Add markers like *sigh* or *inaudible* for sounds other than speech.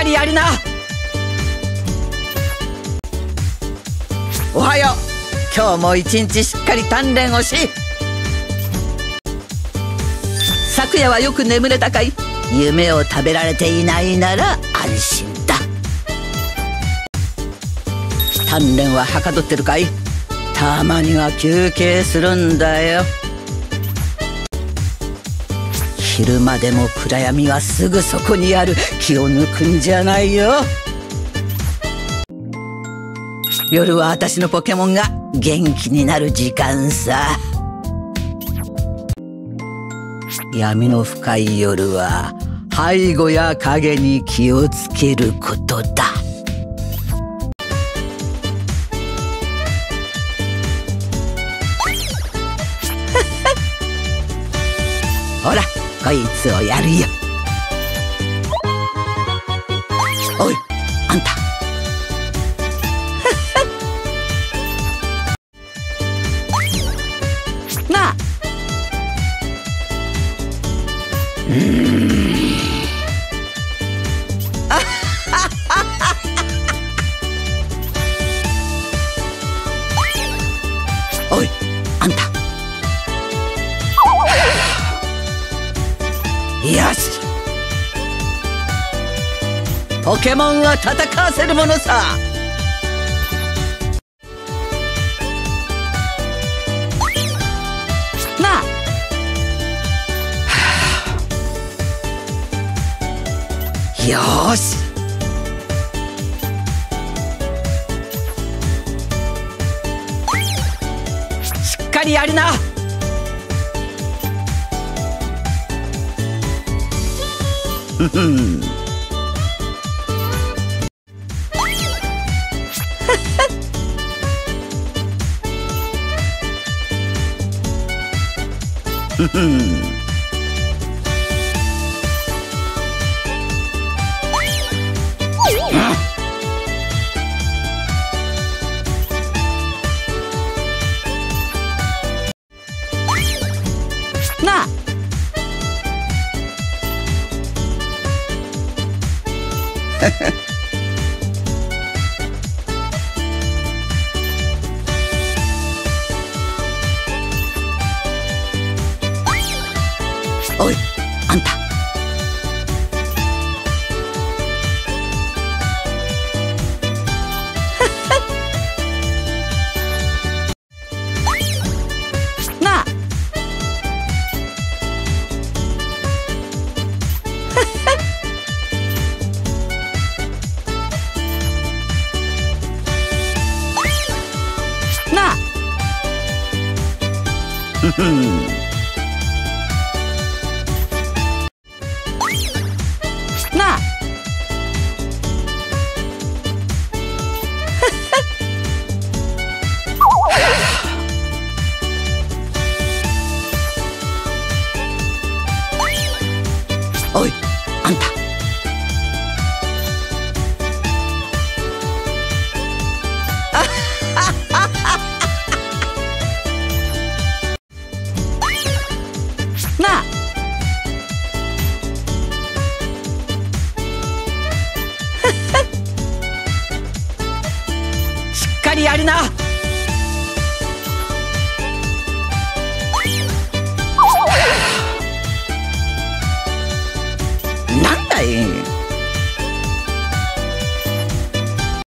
かりやりな。おはよう。今日も一日しっかり鍛錬をし。昨夜はよく眠れたかい？夢を食べられていないなら安心だ。鍛錬ははかどってるかい？たまには休憩するんだよ。昼間でも暗闇はすぐそこにある。気を抜くんじゃないよ。夜は私のポケモンが元気になる時間さ。闇の深い夜は背後や影に気をつけることだ。ほ *laughs* らこいつをやるよ。おいあんた。*laughs* なあ。*laughs* おいあんた。よし。ポケモンは戦わせるものさ。なあ。はあ。よし。しっかりやりな。ふふおい。な。あな。あ *laughs* おいあんた。っかりやるな。